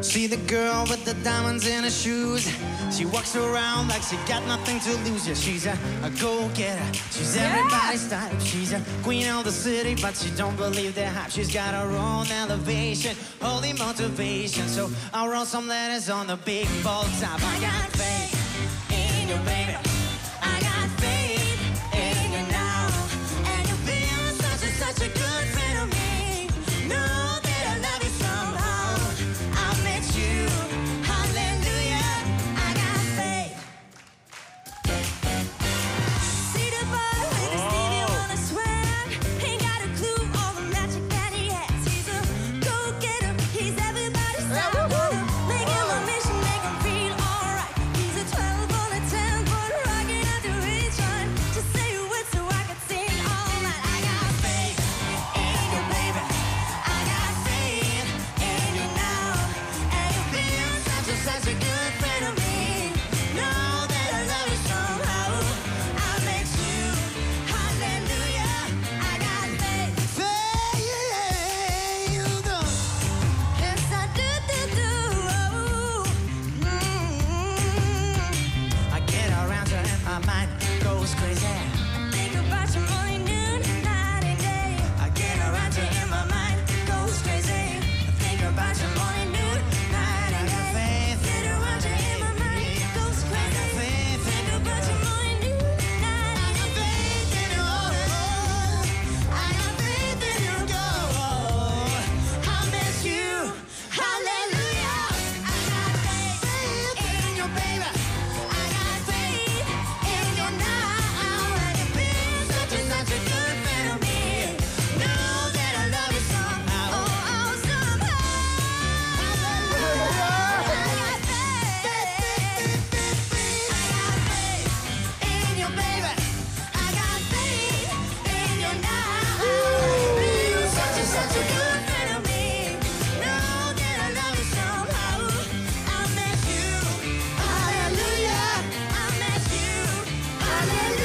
See the girl with the diamonds in her shoes. She walks around like she got nothing to lose. Yeah, she's a, a go-getter. She's everybody's type. She's a queen of the city, but she don't believe the hype. She's got her own elevation, holy motivation. So I wrote some letters on the big bold top. I got faith in you, baby. Aleluya.